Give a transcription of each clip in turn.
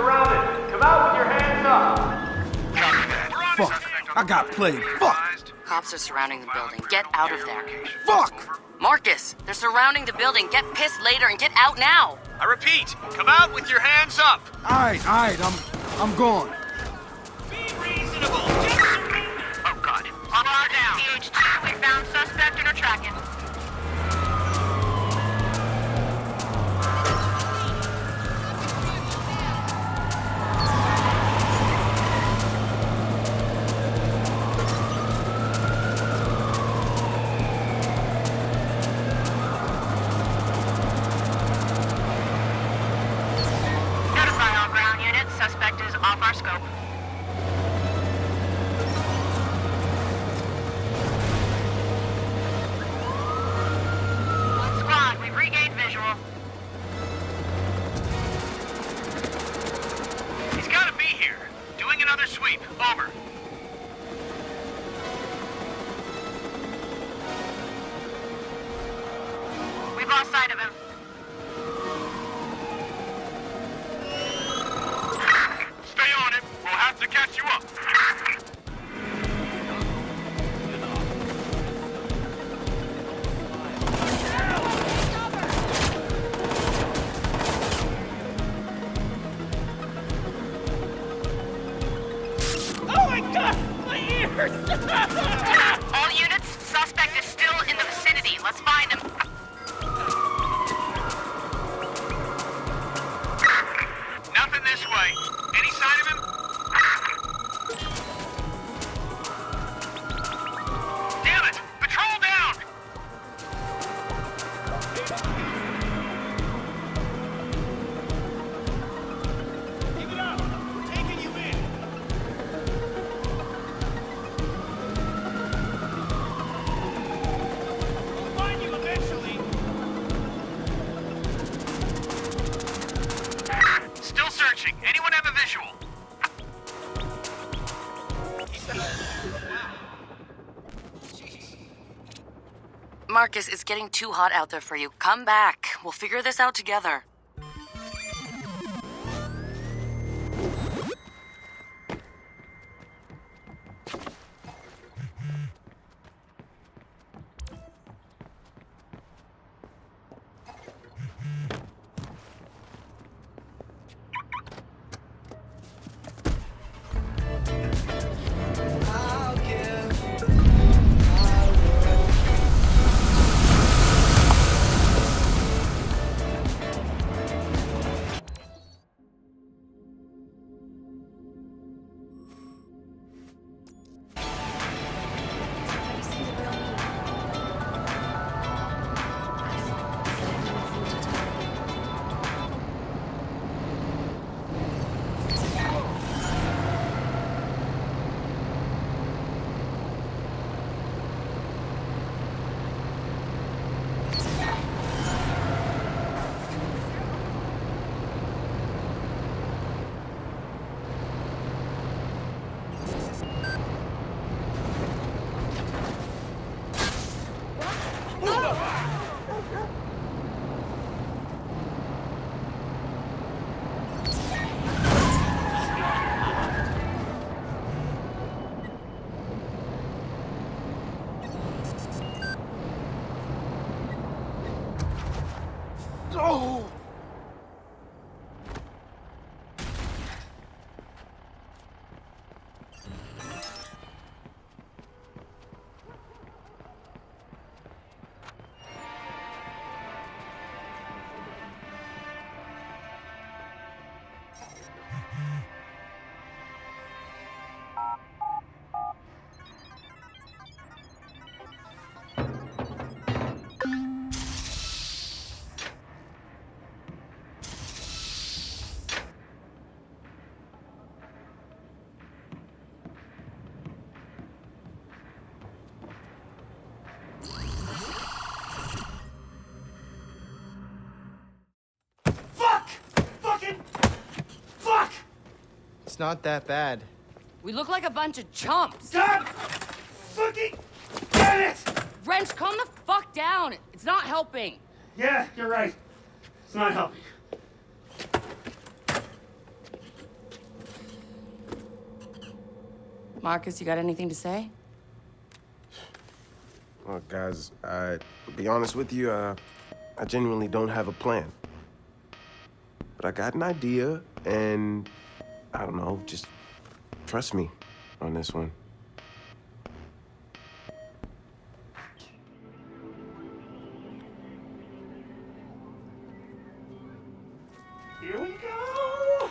surrounded. Come out with your hands up. Fuck. I got played. Fuck. Cops are surrounding the building. Get out of there. Fuck. Marcus, they're surrounding the building. Get pissed later and get out now. I repeat, come out with your hands up. Alright, alright, I'm I'm gone. Be reasonable. Oh God. Bar down. PH2, we found suspect and are tracking. Marcus, it's getting too hot out there for you. Come back. We'll figure this out together. not that bad. We look like a bunch of chumps. Stop! Fucking get it! Wrench, calm the fuck down. It's not helping. Yeah, you're right. It's not helping. Marcus, you got anything to say? Well, guys, I, to be honest with you, uh, I genuinely don't have a plan. But I got an idea, and I don't know, just trust me on this one. Here we go.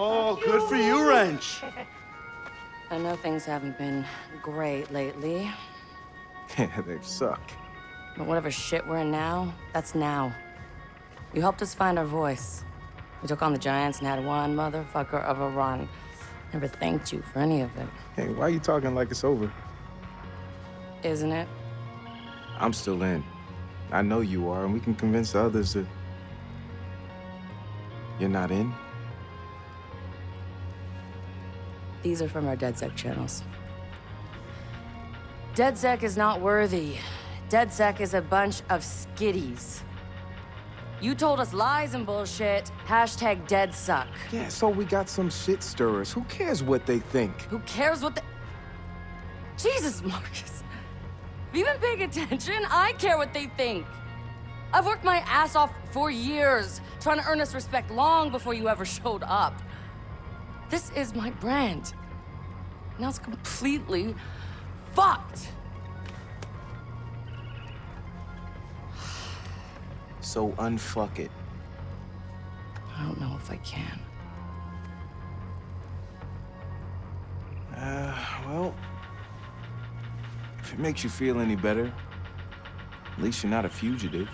Oh, good for you, Wrench. I know things haven't been great lately, Yeah, they've sucked. but whatever shit we're in now, that's now. You helped us find our voice. We took on the Giants and had one motherfucker of a run. Never thanked you for any of it, Hey, why are you talking like it's over? isn't it? I'm still in. I know you are, and we can convince the others that you're not in. These are from our DedSec channels. DedSec is not worthy. DedSec is a bunch of skitties. You told us lies and bullshit. Hashtag DeadSuck. Yeah, so we got some shit stirrers. Who cares what they think? Who cares what the... Jesus, Marcus. Have you been paying attention? I care what they think. I've worked my ass off for years, trying to earn us respect long before you ever showed up. This is my brand. Now it's completely fucked. So unfuck it. I don't know if I can. Uh, well, if it makes you feel any better, at least you're not a fugitive.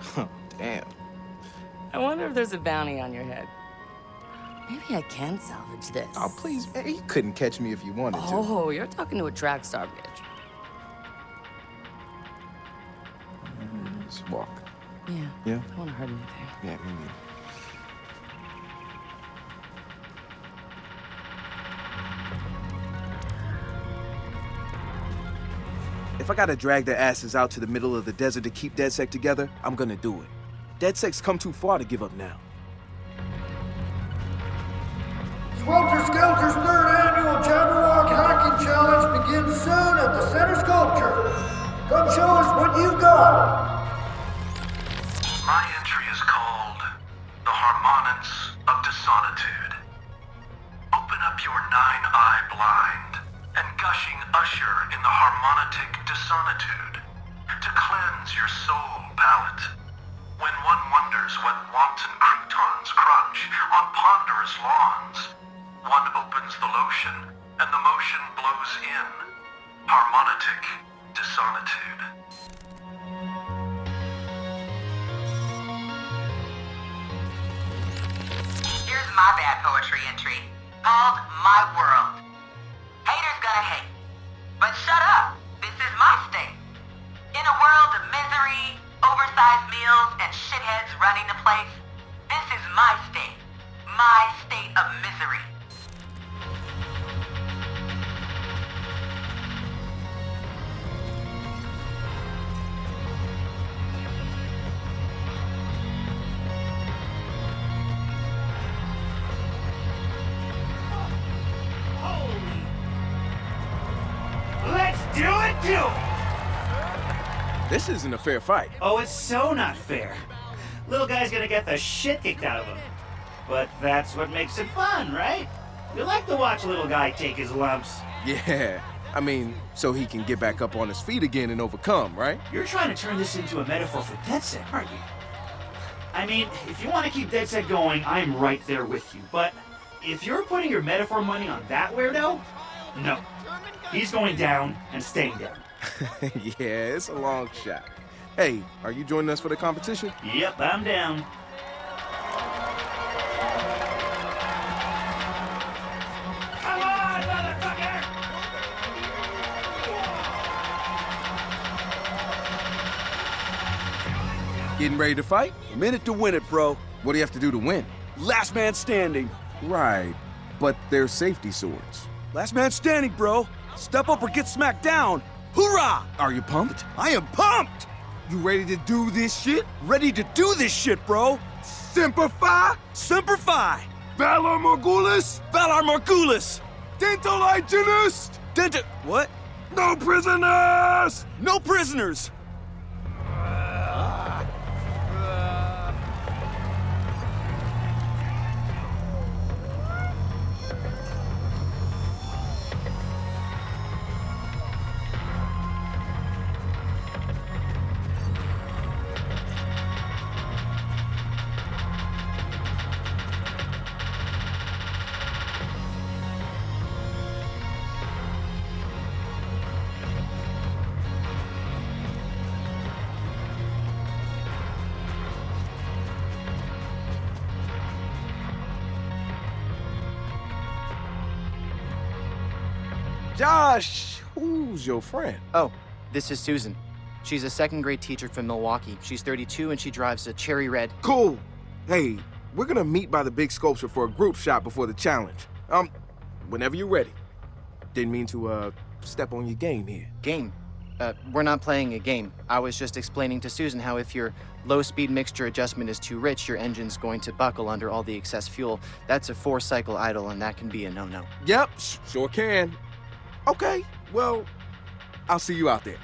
Huh, Damn. I wonder if there's a bounty on your head. Maybe I can salvage this. Oh, please, man, you couldn't catch me if you wanted to. Oh, you're talking to a track star bitch. Just walk. Yeah. Yeah? I don't want to hurt anything. Yeah, me neither. If I gotta drag their asses out to the middle of the desert to keep DedSec together, I'm gonna do it. DedSec's come too far to give up now. Swelter Skelter's third annual Jabberwock Hacking Challenge begins soon at the Center Sculpture. Come show us what you've got. Dissonitude. Here's my bad poetry entry called My World. This isn't a fair fight. Oh, it's so not fair. Little guy's gonna get the shit kicked out of him. But that's what makes it fun, right? You like to watch little guy take his lumps. Yeah, I mean, so he can get back up on his feet again and overcome, right? You're trying to turn this into a metaphor for DedSec, aren't you? I mean, if you want to keep DedSec going, I'm right there with you. But if you're putting your metaphor money on that weirdo, no. He's going down and staying down. yeah, it's a long shot. Hey, are you joining us for the competition? Yep, I'm down. Come on, motherfucker! Getting ready to fight? A minute to win it, bro. What do you have to do to win? Last man standing. Right, but they're safety swords. Last man standing, bro. Step up or get smacked down. Hoorah! Are you pumped? I am pumped! You ready to do this shit? Ready to do this shit, bro. Simplify! Semper Fi! Valor Morgulis! Valar Morgulis! Dental Hygienist! Dent- What? No prisoners! No prisoners! Josh, who's your friend? Oh, this is Susan. She's a second grade teacher from Milwaukee. She's 32 and she drives a cherry red. Cool. Hey, we're gonna meet by the big sculpture for a group shot before the challenge. Um, whenever you're ready. Didn't mean to, uh, step on your game here. Game. Uh, we're not playing a game. I was just explaining to Susan how if your low speed mixture adjustment is too rich, your engine's going to buckle under all the excess fuel. That's a four cycle idle, and that can be a no no. Yep, sure can. Okay, well, I'll see you out there.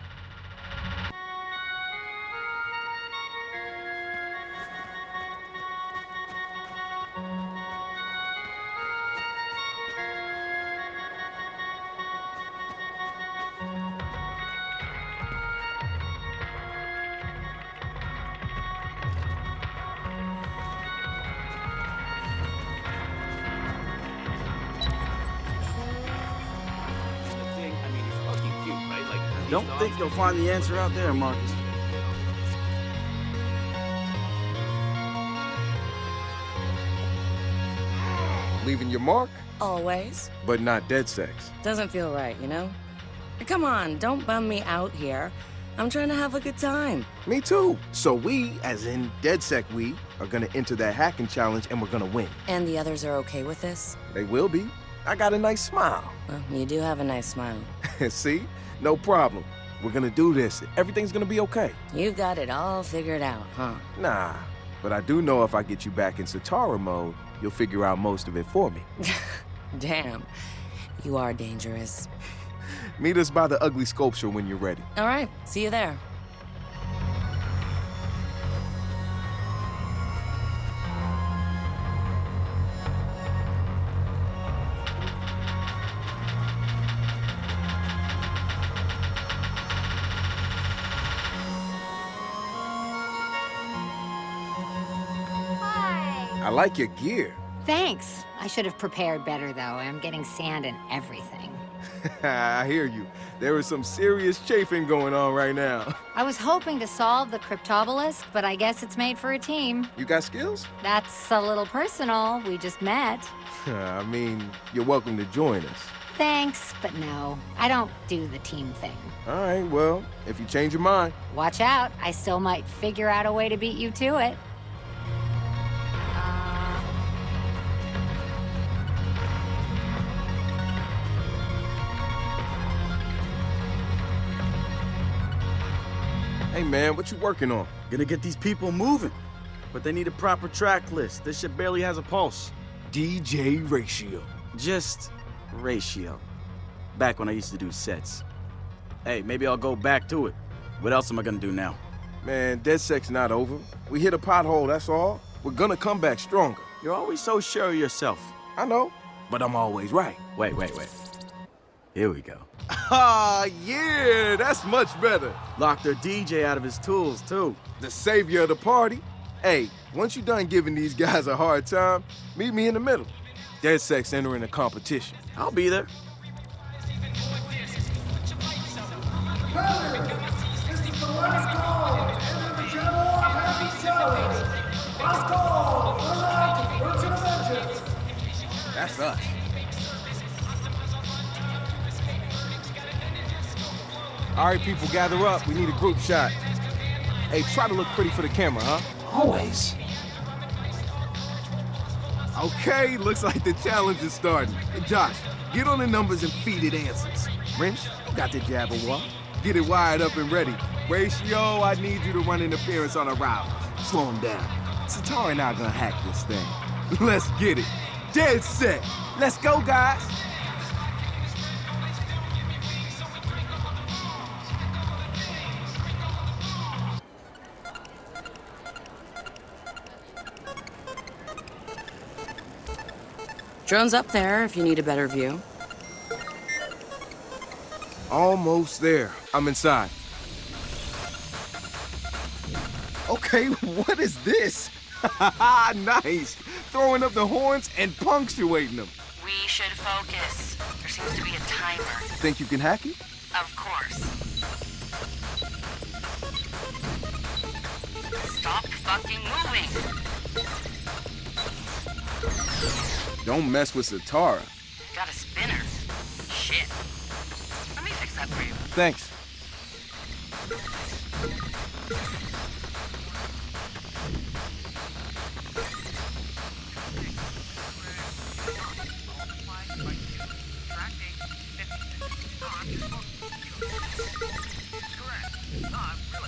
Don't think you'll find the answer out there, Marcus. Leaving your mark, Always. but not DedSec. Doesn't feel right, you know? Come on, don't bum me out here. I'm trying to have a good time. Me too. So we, as in DedSec we, are gonna enter that hacking challenge and we're gonna win. And the others are okay with this? They will be. I got a nice smile. Well, you do have a nice smile. See? No problem. We're gonna do this. Everything's gonna be okay. You've got it all figured out, huh? Nah, but I do know if I get you back in Sitara mode, you'll figure out most of it for me. Damn. You are dangerous. Meet us by the ugly sculpture when you're ready. All right, see you there. Like your gear. Thanks. I should have prepared better, though. I'm getting sand in everything. I hear you. There is some serious chafing going on right now. I was hoping to solve the cryptobelisk, but I guess it's made for a team. You got skills? That's a little personal. We just met. I mean, you're welcome to join us. Thanks, but no. I don't do the team thing. All right, well, if you change your mind. Watch out. I still might figure out a way to beat you to it. Hey, man, what you working on? Gonna get these people moving. But they need a proper track list. This shit barely has a pulse. DJ Ratio. Just ratio. Back when I used to do sets. Hey, maybe I'll go back to it. What else am I gonna do now? Man, DedSec not over. We hit a pothole, that's all. We're gonna come back stronger. You're always so sure of yourself. I know, but I'm always right. Wait, wait, wait. Here we go. Ah, yeah, that's much better. Locked their DJ out of his tools, too. The savior of the party. Hey, once you're done giving these guys a hard time, meet me in the middle. DedSec entering a competition. I'll be there. This is All right, people, gather up. We need a group shot. Hey, try to look pretty for the camera, huh? Always. Okay, looks like the challenge is starting. Josh, get on the numbers and feed it answers. Wrench, you got the Jabberwock. Get it wired up and ready. Ratio, I need you to run interference on a arrival. Slow him down. Sitara and I are gonna hack this thing. Let's get it. DedSec. Let's go, guys. Drone's up there if you need a better view. Almost there. I'm inside. Okay, what is this? nice. Throwing up the horns and punctuating them. We should focus. There seems to be a timer. Think you can hack it? Of course. Stop fucking moving. Don't mess with Sitara. Got a spinner. Shit. Let me fix that for you. Thanks. Correct. Ah, no,